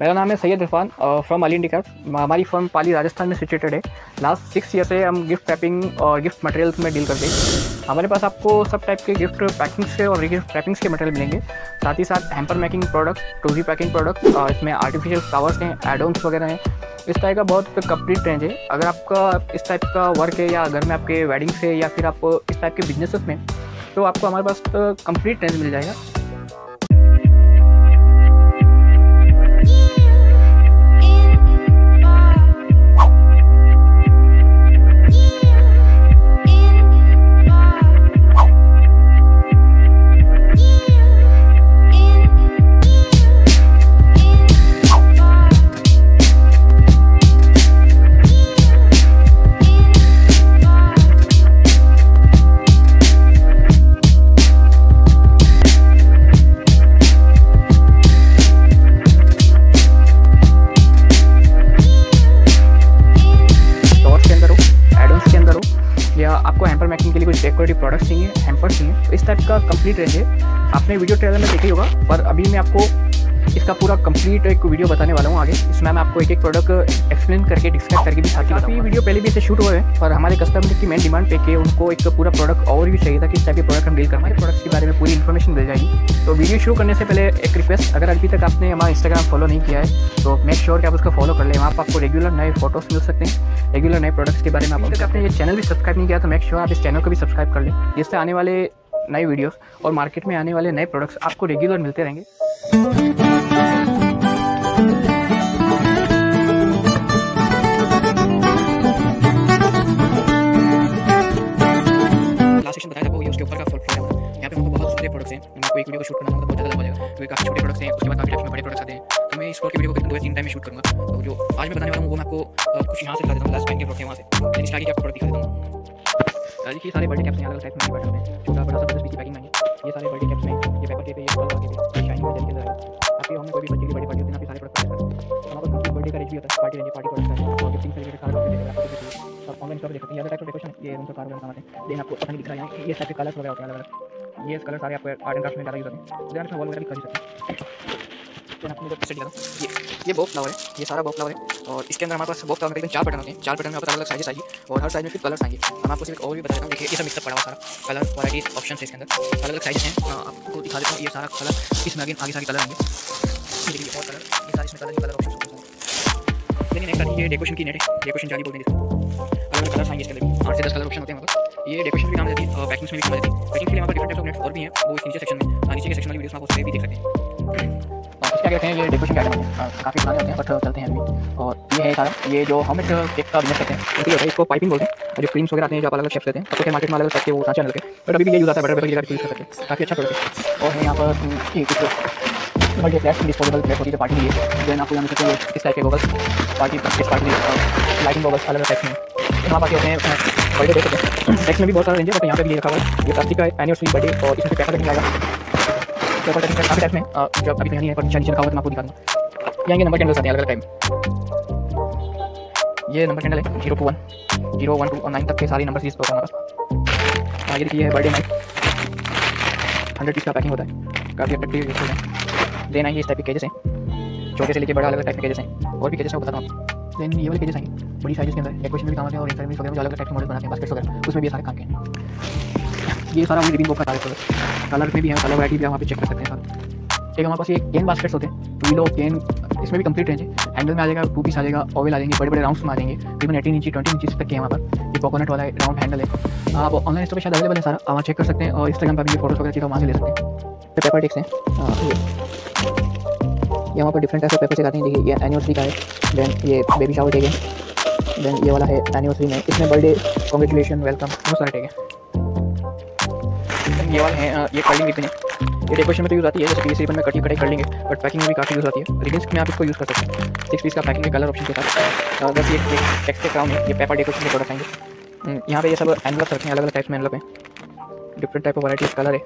मेरा नाम है सैयद इरफान फ्रॉम अली इंडी हमारी फर्म पाली राजस्थान में सिचुएटेड है। लास्ट सिक्स ईयर से हम गिफ्ट पैपिंग और गिफ्ट मटेरियल्स में डील करते हैं। हमारे पास आपको सब टाइप के गिफ्ट पैकिंग से और गिफ्ट पैकिंग्स के मटेरियल मिलेंगे। साथ ही साथ हैम्पर मेकिंग प्रोडक्ट टोजी पैकिंग प्रोडक्ट और इसमें आर्टिफिशियल फ्लावर्स हैं एडोन्स वगैरह हैं। इस टाइप का बहुत कंप्लीट रेंज है। अगर आपका इस टाइप का वर्क है या घर में आपके वेडिंग्स है या फिर आप इस टाइप के बिजनेसेस में तो आपको हमारे पास कंप्लीट रेंज मिल जाएगा। प्रोडक्ट्स चाहिए हैम्पर्स चाहिए तो इस टाइप का कंप्लीट रेंज है आपने वीडियो ट्रेलर में देखा होगा, पर अभी मैं आपको इसका पूरा कंप्लीट एक वीडियो बताने वाला हूँ आगे। इसमें मैं आपको एक एक प्रोडक्ट एक्सप्लेन करके डिस्क्राइब करके भी साथ काफ़ी वीडियो पहले भी इसे शूट हुए हैं पर हमारे कस्टमर की मेन डिमांड पे कि उनको एक पूरा प्रोडक्ट और भी चाहिए था कि इस टाइप के प्रोडक्ट हम डील कर। हमारे प्रोडक्ट्स के बारे में पूरी इन्फॉर्मेशन मिल जाएगी। तो वीडियो शुरू करने से पहले एक रिक्वेस्ट अगर अभी तक आपने हमारा इंस्टाग्राम फॉलो नहीं किया है तो मेक श्योर कि आप उसको फॉलो कर लें। वहाँ पर आपको रेगुलर नए फ़ोटोज़ मिल सकते हैं रेगुलर नए प्रोडक्ट्स के बारे में आप आपने ये चैनल भी सब्सक्राइब नहीं किया तो मेक श्योर आप इस चैनल को भी सब्सक्राइब कर लें। जिससे आने वाले नए वीडियोस और मार्केट में आने वाले नए प्रोडक्ट्स आपको रेगुलर मिलते रहेंगे। क्योंकि काफ़ी छोटे प्रोडक्ट्स हैं, उसके बाद काफ़ी बड़े प्रोडक्ट्स आते हैं। तो मैं इस की वीडियो को दो तीन टाइम में शूट करूँगा। तो जो आज मैं बताने वाला हूँ, वो मैं आपको कुछ यहाँ से दिखा देता हूँ लास्ट टाइम के प्रोडक्ट है वहाँ से। लेकिन इसके आगे प्रोडक्ट दिखा देता हूँ। देखिए, सारे बड़े कैप्स हैं अलग टाइप में बड़े हैं छोटा, बड़ा सब की पैकिंग ये सारे बड़े कैप्स में ये पेपर टेप है, ये कलर आगे शाइनिंग में के अंदर आपके हमने कोई भी बच्चे की बड़ी पार्टी होती है सारे प्रोडक्ट हमारे पास बर्थडे का रेंज भी होता है पार्टी रेंज पार्टी प्रोडक्ट और गिफ्टिंग से रिलेटेड सारे प्रोडक्ट आप ऑनलाइन शॉप देख सकते हैं। ये टाइप डेकोरेशन ये उनका कार्ड बनाते हैं। देन आपको पता नहीं दिख रहा है ये के कलर्स वगैरह होते हैं अलग अलग ये कलर सारे आपको आर्ट एंड क्राफ्ट में ज़्यादा यूज़ होते हैं। आप वॉल वगैरह भी कर सकते हैं। आपको मुझे पीछे दिखा ये ये बॉक्स फ्लावर है। ये सारा बॉक्स फ्लावर है। और इसके अंदर हमारे पास बॉक्स फ्लावर में चार बटन होते हैं। चार बटन में आपको अलग साइजेस आएगी। और हर साइज़ में फिर कलर्स आएँगे। हम आपको सिर्फ़ और भी बता देता हूँ। देखिए, ये सब मिक्सअप पड़ा हुआ सारा। कलर वराइटीज ऑप्शन है इसके अंदर। अलग अलग साइजेस हैं, आपको दिखा देता हूँ। ये सारा कलर इसमें आगे आगे सारे कलर आएँगे। देखिए और कलर ये सारे इसमें कलर कलर ऑप्शन लेकिन एक साथ ये डेकोरेशन की नेट है डेकोरेशन जाली बोलते हैं अलग आएँगे इसके अंदर आठ से दस कलर ऑप्शन होते हैं ये डेकोरेशन भी काम देती है पैकिंग में भी काम देती है। पैकिंग के लिए डिफरेंट टाइप ऑफ़ नेट्स और भी हैं, वो नीचे सेक्शन में। नीचे के सेक्शन वाली वीडियोस आप उसमें भी देख सकते हैं। इसके कहते हैं, ये डेकोरेशन क्या आइटम है, काफ़ी पुराने होते हैं बट चलते हैं अभी। और ये है सारा। ये जो हम केक का बिज़नेस करते हैं ठीक है, इसको पाइपिंग बोलते हैं। जो क्रीम्स वगैरह आते हैं, जो आप अलग शेप्स लेते हैं, सबके मार्केट में अलग अलग टाइप के वो सांचे अलग बट अभी भी ये यूज़ आता है बड़े जगह यूज़ कर हैं। काफ़ी अच्छा प्रोडक्ट है। और यहाँ पर बड़े फ्लैट डिस्पोजेबल फ्लैट होती है पार्टी के लिए। देन आपको यहाँ सकते हैं इस टाइप के गोगल्स पार्टी किस पार्टी लाइटिंग गोगल्स अलग अलग टाइप में। वहाँ बाकी होते हैं बर्थडे देख सकते हैं। टैक्स में भी बहुत सारे रेंज है बट यहाँ पे भी ये रखा हुआ है। ये प्लास्टिक का एनिवर्सरी बर्थडे और इसमें पैसा नहीं आएगा। पेपर टैक्स काफ़ी टाइप में जब अभी नहीं है, पर नीचे रखा हुआ है मैं आपको दिखा दूँगा यहाँ के नंबर आते हैं अलग अलग टाइम ये नंबर कैंडल है zero two one zero one two और नाइन तक के सारे नंबर इस पर पास। आगे देखिए बर्थडे नाइट हंड्रेड पीस का पैकिंग होता है। काफ़ी अट्रैक्टिव यूजफुल है। देन आएँगे इस टाइप के केजेस हैं। छोटे से लेके बड़ा अलग अलग टाइप के केजेस हैं। और भी केजेस हैं बताता हूँ देन ये वाले केजेस आएँगे बड़ी साइज़ के अंदर डेकोरेशन भी काम आते हैं और इन में वगैरह अलग टाइप के मॉडल बनाते हैं बास्केट्स वगैरह उसमें भी सारे काम के हैं। ये सारा वही रिबिंग का सारे कलर में भी है कलर वराइटी भी वहाँ पे चेक कर सकते हैं सारा एक हमारे पास ये केन बास्केट्स होते हैं। टू केन इसमें भी कंप्लीट रेंज है। हैंडल में आ जाएगा टू पीस आ जाएगा ओवल आ जाएँगे बड़े बड़े राउंड्स में आ जाएँगे। तकरीबन एटीन इंची ट्वेंटी इंची तक के यहाँ पर। ये कोकोनट वाला राउंड हैंडल है। आप ऑनलाइन स्टोर पर शायद अवेलेबल है सारा। आप चेक कर सकते हैं और इंस्टाग्राम पर भी फ़ोटोज़ वगैरह चीज़ वहाँ से ले सकते हैं। पेपर टिक्स हैं, ये। यहाँ पर डिफरेंट टाइप पेपर से हैं। देखिए, ये एनिवर्सरी का है देन ये बेबी शावर टेक है देन ये वाला है एनिवर्सरी में। इसमें बर्थडे कॉन्ग्रेचुलेशन वेलकम बहुत सारे टेक है। ये वाले हैं ये कर्लिंग रिबन है। ये डेकोरेशन में तो यूज़ आती है, जैसे पीस रिबन में कटी कटाई कर लेंगे बट पैकिंग में भी काफ़ी यूज़ आती है। रिबन्स में आप इसको यूज़ कर सकते हैं। सिक्स पीस का पैकिंग में कलर ऑप्शन के साथ। बस ये टेक्स के क्राउन है, ये पेपर डेकोरेशन के प्रोडक्ट आएँगे। यहाँ पे ये सब एनवलप रखे हैं अलग अलग टाइप्स में एनवलप हैं। Different type of variety colour है।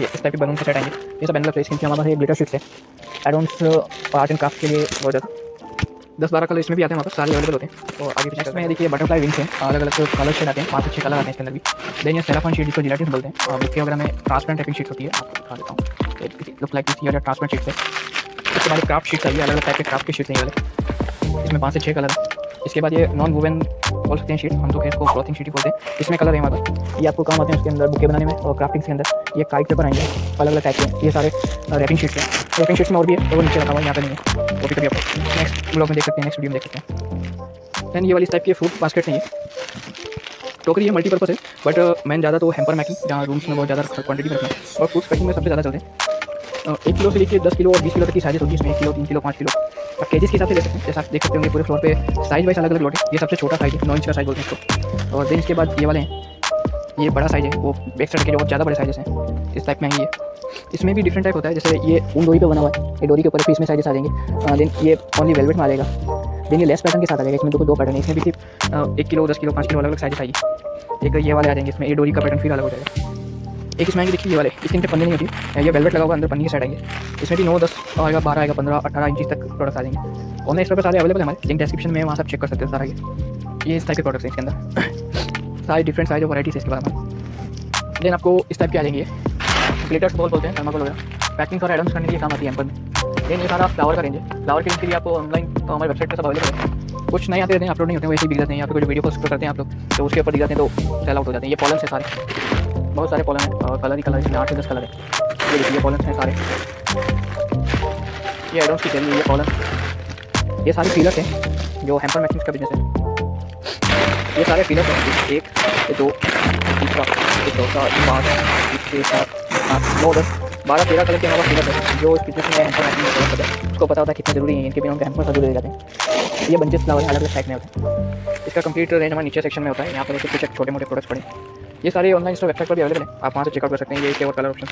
ये इस टाइप के बलून के सेट आएँगे। ये सब एनवलप है इसके हमारे पास ये ग्लिटर शीट्स है। एडोन्स आर्ट एंड क्राफ्ट के लिए बहुत ज़्यादा। दस बारह कलर इसमें भी आते हैं मतलब सारे अवेलेबल होते हैं। और आगे पीछे इसमें देखिए बटरफ्लाई विंग्स हैं अलग अलग कलर शेड आते हैं। पाँच अच्छे कलर आते हैं इसके अंदर भी। देन ये सेराफन शीट जिसको जिलेटिन बोलते हैं, और बुके वगैरह में ट्रांसपेरेंट टाइपिंग शीट होती है। आपको दिखा देता हूँ। लुक लाइक ये ट्रांसपेरेंट शीट है। इसके हमारे क्राफ्ट शीट्स आइए अलग अलग टाइप के क्राफ्ट की शीट्स नहीं वाले। इसमें पाँच से छः कलर है। इसके बाद ये नॉन वुवेन बोल सकते हैं शीट हम तो इसको क्लॉथिंग शीट ही बोलते हैं। इसमें कलर है हमारे पास ये आपको काम आते हैं उसके अंदर बुके बनाने में और क्राफ्टिंग के अंदर। ये काइट पेपर आएँगे अलग अलग टाइप के। ये सारे रैपिंग शीट्स हैं। रैपिंग शीट्स में और भी है, वो नीचे रखा हुआ है, यहाँ पे नहीं है। वो भी कभी आप नेक्स्ट ब्लॉग में देख सकते हैं नेक्स्ट वीडियो में देख सकते हैं। दैन ये वाली टाइप की फ्रूट बास्केट नहीं है। टोकरी ये मल्टीपर्पज़ है बट मैं ज़्यादा तो हेम्पर मैकिंग जहाँ रूम्स में बहुत ज़्यादा क्वांटिटी में रखना है। और फ्रूट्स पैकिंग में सबसे ज़्यादा चलते हैं। एक किलो से लेकर दस किलो और बीस किलो तक की साइजेस होती है इसमें। एक किलो, तीन किलो, पाँच किलो। आप केजीज के हिसाब से ले सकते हैं जैसे आप देख सकते होंगे, पूरे फ्लोर पे साइज़ वाइज अलग अलग लॉट है। ये सबसे छोटा साइज़ है, नौ इंच का साइज़ बोलते हैं इसको। और देन इसके बाद ये वाले हैं। ये बड़ा साइज़ है, वो बैक साइड के जो ज़्यादा बड़े साइजेस हैं। इस टाइप में ये। इसमें भी डिफरेंट टाइप होता है, जैसे ये ऊन डोरी पे बना हुआ है। ये डोरी के ऊपर फिर इसमें साइजेस आ जाएँगे। देन ये ओनली वेलवेट में आ जाएगा। देन ये लेस पैटर्न के साथ आ जाएगा। इसमें दो दो पैटर्न है। इसमें भी सिर्फ़ एक किलो, दस किलो, पाँच किलो अलग अलग साइजेस आएगी। एक ये वाले आ जाएँगे, इसमें ये डोरी का पैटर्न फिर अलग हो जाएगा। एक इसमें आएँगे, देखिए ये वाले, इसके नीचे पन्नी नहीं होती। ये वेलवेट लगा हुआ अंदर पन्नी की साइड आएँगे। इसमें भी नौ, दस आएगा बारह, आएगा पंद्रह, अठारह इंच तक प्रोडक्ट आ जाएँगे। ऑनलाइन स्टोर पर सारे अवेलेबल है हमारे लिंक डिस्क्रिप्शन में वहाँ सब चेक कर सकते हो, सारा ये। ये इस टाइप के प्रोडक्ट्स हैं इसके अंदर। सारे डिफरेंट साइज़ और वराइटीज इसके बारे में देन आपको इस टाइप के आ जाएँगे। ग्लिटर्स बॉल बोलते हैं थर्माकोल वगैरह पैकिंग और एडम्स करने के लिए काम आती है में देन ये सारा फ्लावर का रेंज है। फ्लावर के लिए आपको ऑनलाइन तो हमारे वेबसाइट पर सब अवेलेबल है। कुछ नहीं आते रहते हैं अपलोड नहीं होते हैं, वैसे ही बिक जाते हैं, यहाँ पे कुछ वीडियो पोस्ट करते हैं आप लोग। तो उसके ऊपर दिख जाते हैं तो सेल आउट हो जाते हैं। ये पॉलन है सारे। बहुत सारे पॉलन हैं कलर ही कलर इसमें आठ से दस कलर है। ये देखिए पॉलन हैं सारे। ये एडोन्स की चलिए ये पॉलन ये सारे फीलर्स हैं, जो हेम्पर मैचिंग का बिज़नेस है। ये सारे फीलर्स हैं, एक दो, तीसरा, ये चौथा पाँच छः, सात, आठ, नौ, दस, बारह, तेरह कलर के हमारा फीलर है, जो इस बिज़नेस में हेम्पर मैकिंग में करता है। उसको पता होता है कितने ज़रूरी है, इनके बिना उनके हेम्पर ज़रूरी जाते हैं। ये बंचेस फ्लावर अलग अलग साइड में होते हैं। इसका कंप्लीट रेंज हमारे नीचे सेक्शन में होता है, यहाँ पर कुछ छोटे मोटे प्रोडक्ट्स पड़े ये सारे ऑनलाइन स्टोर वेबसाइट पर भी अवेलेबल है। आप वहाँ से चेकआउट कर सकते हैं। ये इसके और कलर ऑप्शन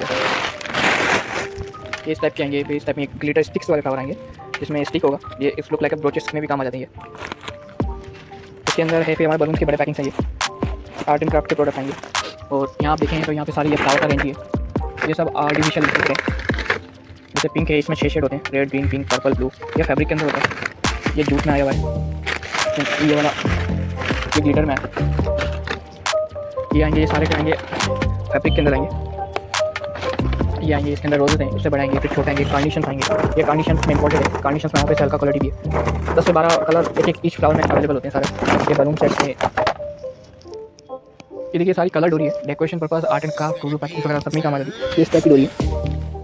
ये इस टाइप के आएँगे। इस टाइप में ग्लिटर स्टिक्स वाले फ्लावर आएँगे, जिसमें स्टिक होगा। ये इस लुक लाइक ब्रोचेस में भी काम आ जाती है। इसके अंदर है फिर हमारे बलून के बड़े पैकिंग चाहिए आर्ट एंड क्राफ्ट के प्रोडक्ट आएँगे। और यहाँ आप देखें तो यहाँ पे सारी ये फ्लावर का रेंज है ये सब आर्टिफिशियल है। जैसे पिंक है, इसमें छः शेड होते हैं। Red green pink purple blue ये फैब्रिक के अंदर होता है। ये जूट में आया हुआ है। ये वाला, ये ग्लिटर में है ये आएँगे ये सारे आएँगे फैब्रिक के अंदर आएँगे। ये आएँगे इसके अंदर रोजेज हैं, उससे बढ़ाएँगे, फिर छोटे आएँगे कार्निशन आएँगे ये कार्निशन में इंपॉर्टेंट है। कार्निशन में यहाँ पे हल्का क्वालिटी भी है। दस से बारह कलर एक एक ईच फ्लावर में अवेलेबल होते हैं सारे। ये बलून सेट में ये देखिए, सारी कलर डोरी है। Decoration purpose art and craft photo packing वगैरह, सब काम है। इस टाइप की डोरी है।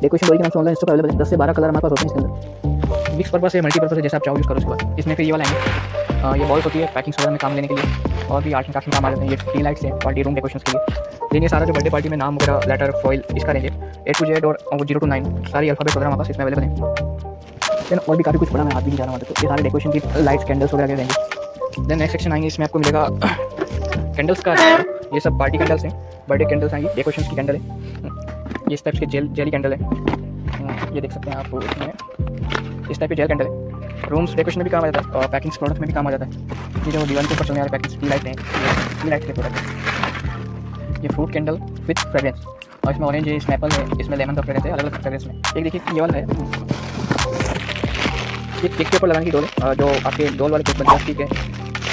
डेकोरेशन डोरी के नाम से ऑनलाइन अवेलेबल है। दस से बारह कलर हमारे पास होते हैं इसके अंदर। मिक्स पर्पज है मल्टीपर्पज है, जैसे आप चाहो यूज़ करो उसके बाद इसमें फिर ये वाला आएँगे ये बॉल्स होती है पैकिंग वगैरह में काम लेने के लिए। और भी क्राफ्ट में काम आ जाते हैं। ये टी लाइट्स हैं पार्टी रूम डेकोरेशन के लिए। लेकिन ये सारा जो बर्थडे पार्टी में नाम वगैरह लेटर फॉइल इसका रेंज है। टू जेड और ज़ीरो टू नाइन सारी अल्फ़ाबेट वगैरह हमारे पास इसमें अवेलेबल है। देन और भी काफ़ी कुछ बड़ा मैं हाथ भी नहीं जा रहा हूँ तो ये सारे डेकोरेशन की लाइट्स कैंडल्स वगैरह के रेंज देन नेक्स्ट सेक्शन आएँगे, इसमें आपको मिलेगा कैंडल्स का ये सब पार्टी कैंडल्स हैं। बर्थडे कैंडल्स आएँगी डेकोरेशन की कैंडल है। इस टाइप के जेल जेली कैंडल है। ये देख सकते हैं आप इसमें। इस टाइप के जेल कैंडल है। रूम्स डेकोरेशन में भी काम आ जाता है और पैकिंग प्रोडक्ट में भी काम आ जाता है। ये जो दीवार के ऊपर चलने वाले पैकिंग लाइट हैं। टी लाइट के प्रोडक्ट ये फ्रूट कैंडल विथ फ्रेगरेंस और इसमें ऑरेंज है स्नैपल है, इसमें लेमन का फ्रेगरेंस है अलग अलग फ्रेगरेंस में। एक देखिए, ये वाला है। ये केक के ऊपर लगाने की डोल जो आपके डोल वाले केक बनते हैं, ठीक है।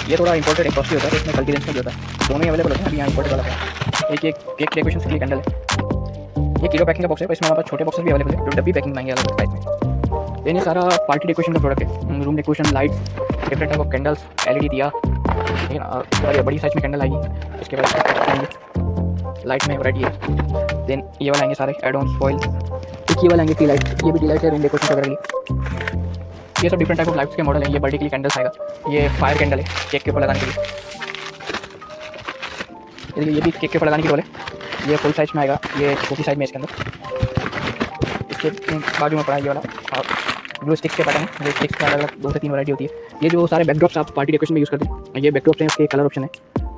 ये थोड़ा इंपॉर्टेंट है कॉस्टली होता है, इसमें कल्टी रेंज में भी होता है। दोनों ही अवेलेबल होते हैं अभी यहाँ इंपॉर्टेंट वाला है। एक एक केक डेकोरेशन के लिए कैंडल है। ये किलो पैकिंग का बॉक्स है इसमें हमारे पास छोटे बॉक्स भी अवेलेबल है, जो डब्बी पैकिंग मांगे अलग टाइप में। ये सारा पार्टी डेकोरेशन का प्रोडक्ट है। Room decoration light different type of candles L LED दिया। ठीक है बड़ी साइज़ में कैंडल आएगी। इसके बाद लाइट में वराइटी है। देन ये वाला आएँगे सारे एड ऑन फॉइल एक ये वाला आएँगे टी लाइट ये भी टी लाइट है रूम डेकोरेशन वगैरह लिए ये सब डिफरेंट टाइप ऑफ़ लाइट्स के मॉडल है। ये बर्थडे के लिए कैंडल्स आएगा। ये फायर कैंडल है केक के ऊपर लगाने के लिए। ये भी केक के ऊपर लगाने की है। ये फुल साइज़ में आएगा। ये छोटी साइज़ में इसके अंदर। इसके बाजू में पड़ा ये वाला। ब्लू स्टिक्स के पैटर्न जो स्टिक्स का अलग अलग दो से तीन वरायटी होती है। ये जो सारे बैकड्रॉप्स आप पार्टी डेकोरेशन में यूज़ करते हैं, ये बैकड्रॉप्स हैं उसके कलर ऑप्शन है।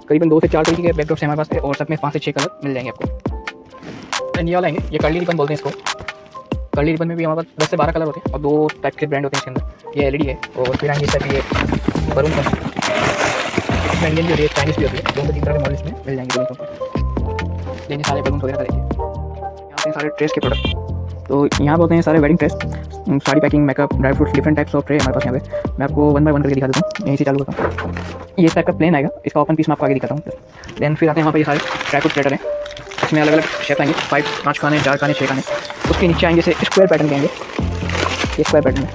करीबन दो से चार तरीके के बैकड्रॉप्स हमारे पास है और सब में पाँच से छः कलर मिल जाएँगे आपको। एंड ये वाला ये कर्ली रिबन बोलते हैं इसको। कर्ली रिबन में भी हमारे पास दस से बारह कलर होते हैं, और दो टाइप के ब्रांड होते हैं इसके अंदर। ये एल ये और फिर आएँगे इस ये बरून का इंडियन भी होती है चाइनीज़ भी होती है दोनों तीन तरह के मॉडल्स में मिल जाएँगे लेकिन सारे बलून वगैरह देखिए। यहाँ पे सारे ट्रेस के प्रोडक्ट तो यहाँ बोलते हैं सारे wedding dress sari packing makeup dry fruits different types of tray हमारे पास यहाँ पे। मैं आपको वन बाय वन करके दिखा देता हूँ, यहीं से चालू करता हूँ। ये टाइप का प्लेन आएगा, इसका ओपन पीस मैं आपको आगे दिखाता हूँ। देन फिर आते हैं वहाँ पर सारे ड्राई फ्रूट प्लेटर हैं, इसमें अलग अलग शेप आएँगे फाइव पाँच खाने, चार खाने छः खाने। उसके नीचे आएँगे से स्क्वायर पैटर्न के आएँगे ये स्क्वायर पैटर्न में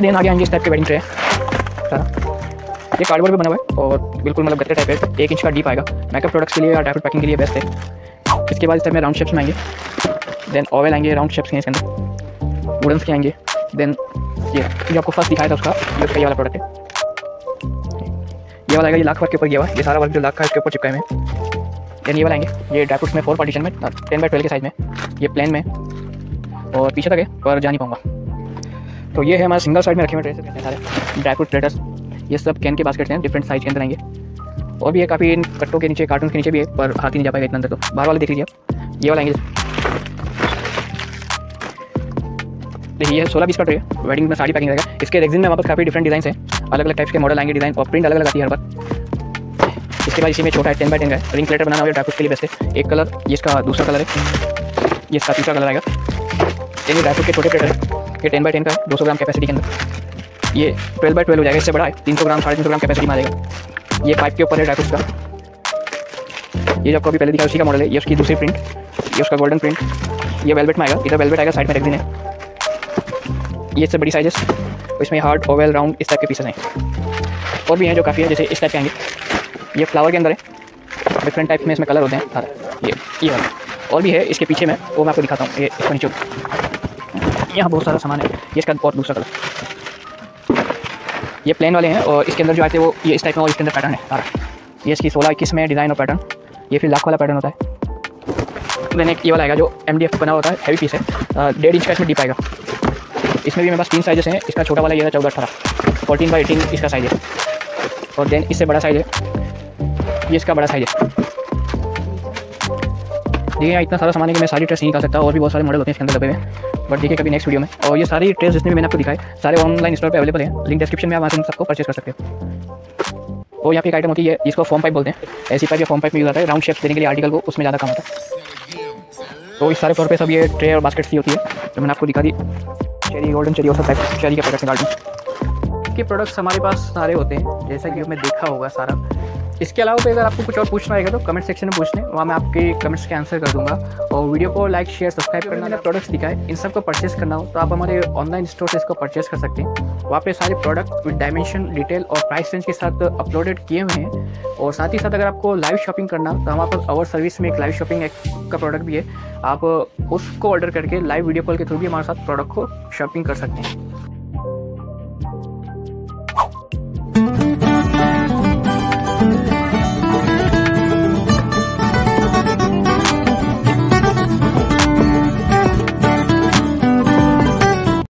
देन आगे आएँगे इस टाइप के वेडिंग ट्रे सारा। ये कार्डबोर्ड पे बना हुआ है और बिल्कुल मतलब गत्ते टाइप है। एक इंच का डीप आएगा। मेकअप प्रोडक्ट्स के लिए या ड्राई पैकिंग के लिए बेस्ट है। इसके बाद इस टाइप में राउंड शेप्स में आएँगे। देन ऑयल आएँगे राउंड शेप्स के इसके अंदर वुडन के आएँगे देन ये जो आपको फ़र्स्ट दिखाया था उसका ये उसका ये वाला प्रोडक्ट है ये वाला आएगा ये लाख वर्क के ऊपर गया ये सारा वर्क जो लाख का इसके ऊपर चिपकाए में देन ये वाला आएँगे ये ड्राई फ्रूट्स में फोर पार्टीशन में टेन बाई ट्वेल्व के साइज़ में। ये प्लेन में। और पीछे तक है, पर जा नहीं पाऊँगा। तो ये है हमारा सिंगल साइड में रखे हुए ड्रेसेस हैं सारे ड्राई प्लेटर्स ये सब कैन के बास्केट्स हैं डिफरेंट साइज़ के अंदर आएँगे। और भी है, काफ़ी इन कट्टों के नीचे कार्टून के नीचे भी है, पर हाथ ही नहीं जा पाएगा इतना अंदर तो। बाहर वाले देख लीजिए आप। ये वाला आएँगे देखिए ये सोलह बीस का ट्रे है वेडिंग में साड़ी पैकिंग रहेगा। इसके रेगजिन में वापस काफ़ी डिफरेंट डिज़ाइन है। अलग अलग टाइप्स के मॉडल आएँगे डिज़ाइन और प्रिंट अलग अलग आती है हर बार। इसके बाद इसी में छोटा है टेन बाई टेन का रिंग प्लेटर बनाना होगा ड्राई के लिए बेस्ट है। एक कलर ये इसका दूसरा कलर है। ये इसका तीसरा कलर आएगा। ये ड्राई फ्रूट के छोटे प्लेटर है। ये टेन बाई टेन का दो सौ ग्राम कैपेसिटी के अंदर। ये ट्वेल्व बाई ट्वेल्व हो जाएगा। इससे बड़ा है, तीन सौ ग्राम, साढ़े तीन सौ ग्राम कैपेसिटी में आ जाएगा ये पाइप के ऊपर है ड्राई का। ये जो आपको अभी पहले दिखा उसी का मॉडल है। ये उसकी दूसरी प्रिंट ये उसका गोल्डन प्रिंट ये वेलवेट में आएगा। इधर वेलवेट आएगा साइड में रेगजिन है। ये सब बड़ी साइजेस इसमें हार्ड ओवेल राउंड इस टाइप के पीसेस हैं। और भी हैं जो काफ़ी है, जैसे इस टाइप के आएँगे। ये फ्लावर के अंदर है डिफरेंट टाइप में इसमें कलर होते हैं। सारे ये ये वाला। और भी है इसके पीछे में, वो मैं आपको दिखाता हूँ, ये, इसको नीचे। यहाँ बहुत सारा सामान है, ये इसका बहुत दूसरा कलर ये प्लेन वाले हैं और इसके अंदर जो आते हैं वो, ये इस टाइप में और इसके अंदर पैटर्न है। सारा ये इसकी सोलह, इक्कीस में डिज़ाइन और पैटर्न ये फिर लाख वाला पैटर्न होता है। देन एक ये वाला आएगा जो एमडीएफ बना होता है हैवी पीस है। डेढ़ इंच का इसमें डीप आएगा। इसमें भी मेरे पास तीन साइजेस हैं। इसका छोटा वाला ये है, चौदह अठारह। फोर्टीन बाई एटीन इसका साइज़ है। और देन इससे बड़ा साइज़ है। ये इसका बड़ा साइज़ है। देखिए यहाँ इतना सारा सामान है कि मैं सारी ट्रेस नहीं निकाल सकता और भी बहुत सारे मॉडल होते हैं इसके अंदर दबे हुए बट देखिए कभी नेक्स्ट वीडियो में। और ये सारी ट्रेस जितने भी मैंने आपको दिखाए, सारे ऑनलाइन स्टोर पर अवेलेबल हैं। लिंक डिस्क्रिप्शन में आप वहाँ से सबको परचेज कर सकते हो। और यहाँ पे एक आइटम होती है, इसको फॉर्म पाइप बोलते हैं। ऐसी पाइप या फॉर्म पाइप में यूज़ आता है। राउंड शेप देने के लिए आर्टिकल को उसमें ज़्यादा काम होता है। तो इस सारे तौर पर सब ये ट्रे और बास्केट्स सी होती है, जो मैंने आपको दिखा दी। चेरी गोल्डन चेरी, और सब चेरी के प्रोडक्ट निकाल के प्रोडक्ट्स हमारे पास सारे होते हैं, जैसा कि हमें देखा होगा सारा। इसके अलावा भी अगर आपको कुछ और पूछना रहेगा तो कमेंट सेक्शन में पूछ लें वहाँ मैं आपके कमेंट्स के आंसर कर दूँगा। और वीडियो को लाइक शेयर सब्सक्राइब करना, मैंने प्रोडक्ट्स दिखाए, इन सबको परचेस करना हो तो आप हमारे ऑनलाइन स्टोर से इसको परचेस कर सकते हैं। वहाँ पे सारे प्रोडक्ट विद डायमेंशन डिटेल और प्राइस रेंज के साथ अपलोडेड किए हुए हैं। और साथ ही साथ अगर आपको लाइव शॉपिंग करना तो हमारे पास अवर सर्विस में एक लाइव शॉपिंग एक का प्रोडक्ट भी है। आप उसको ऑर्डर करके लाइव वीडियो कॉल के थ्रू भी हमारे साथ प्रोडक्ट को शॉपिंग कर सकते हैं।